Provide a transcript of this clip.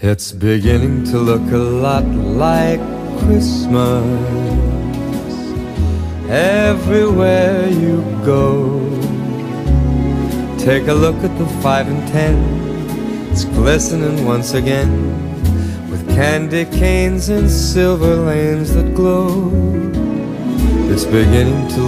It's beginning to look a lot like Christmas everywhere you go. Take a look at the five and ten, it's glistening once again with candy canes and silver lanes that glow. It's beginning to look